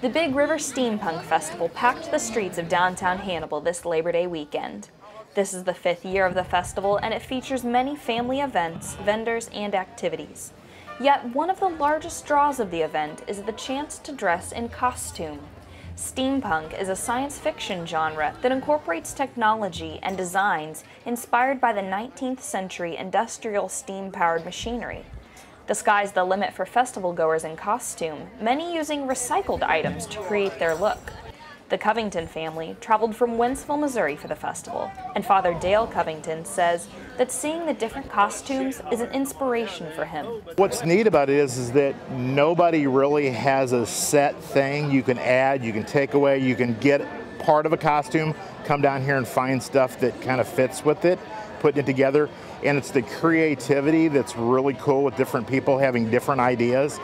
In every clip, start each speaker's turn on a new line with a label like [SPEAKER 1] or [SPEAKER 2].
[SPEAKER 1] The Big River Steampunk Festival packed the streets of downtown Hannibal this Labor Day weekend. This is the fifth year of the festival and it features many family events, vendors, and activities. Yet one of the largest draws of the event is the chance to dress in costume. Steampunk is a science fiction genre that incorporates technology and designs inspired by the 19th century industrial steam-powered machinery. The sky's the limit for festival goers in costume, many using recycled items to create their look. The Covington family traveled from Wentzville, Missouri for the festival, and Father Dale Covington says that seeing the different costumes is an inspiration for him.
[SPEAKER 2] What's neat about it is, is that nobody really has a set thing you can add, you can take away, you can get part of a costume, come down here and find stuff that kind of fits with it, putting it together. And it's the creativity that's really cool with different people having different ideas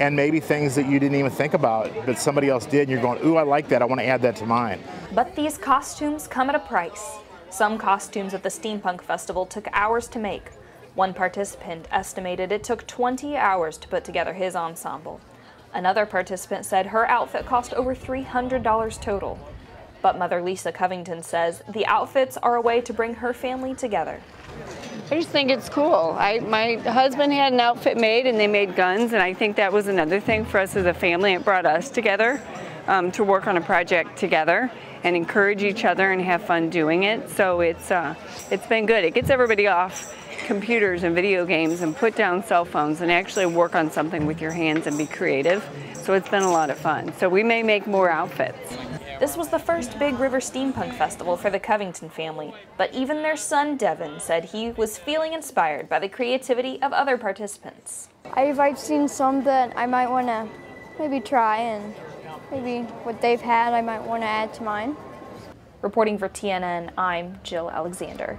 [SPEAKER 2] and maybe things that you didn't even think about, but somebody else did, and you're going, ooh, I like that, I want to add that to mine.
[SPEAKER 1] But these costumes come at a price. Some costumes at the Steampunk Festival took hours to make. One participant estimated it took 20 hours to put together his ensemble. Another participant said her outfit cost over $300 total. But Mother Lisa Covington says the outfits are a way to bring her family together.
[SPEAKER 3] I just think it's cool. I, my husband had an outfit made and they made guns, and I think that was another thing for us as a family. It brought us together um, to work on a project together and encourage each other and have fun doing it. So it's, uh, it's been good. It gets everybody off computers and video games and put down cell phones and actually work on something with your hands and be creative. So it's been a lot of fun. So we may make more outfits.
[SPEAKER 1] This was the first Big River Steampunk Festival for the Covington family, but even their son Devin said he was feeling inspired by the creativity of other participants.
[SPEAKER 4] I've, I've seen some that I might want to maybe try and maybe what they've had I might want to add to mine.
[SPEAKER 1] Reporting for TNN, I'm Jill Alexander.